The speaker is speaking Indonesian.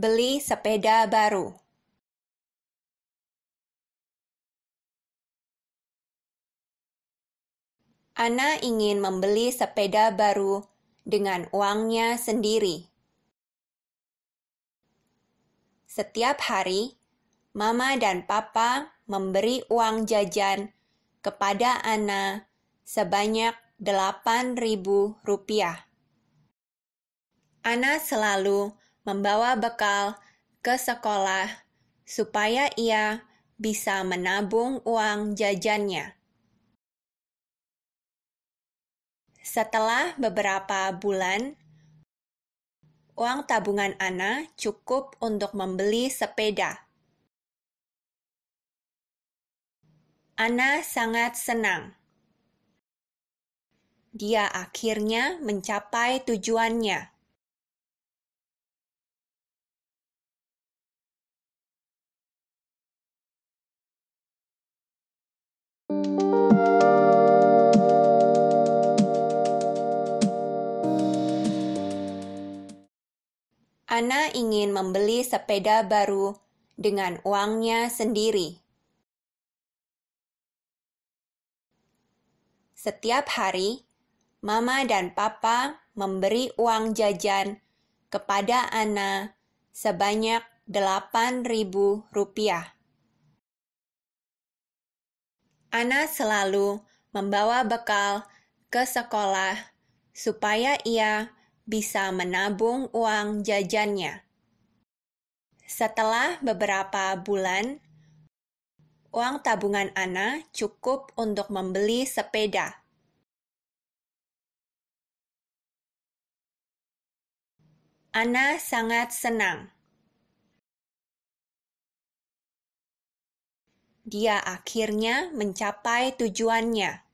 Beli sepeda baru. Ana ingin membeli sepeda baru dengan uangnya sendiri. Setiap hari, Mama dan Papa memberi uang jajan kepada Ana sebanyak delapan ribu rupiah. Ana selalu membawa bekal ke sekolah supaya ia bisa menabung uang jajannya. Setelah beberapa bulan, uang tabungan Ana cukup untuk membeli sepeda. Ana sangat senang. Dia akhirnya mencapai tujuannya. Ana ingin membeli sepeda baru dengan uangnya sendiri. Setiap hari, Mama dan Papa memberi uang jajan kepada Ana sebanyak delapan ribu rupiah. Ana selalu membawa bekal ke sekolah supaya ia bisa menabung uang jajannya. Setelah beberapa bulan, uang tabungan Ana cukup untuk membeli sepeda. Ana sangat senang. Dia akhirnya mencapai tujuannya.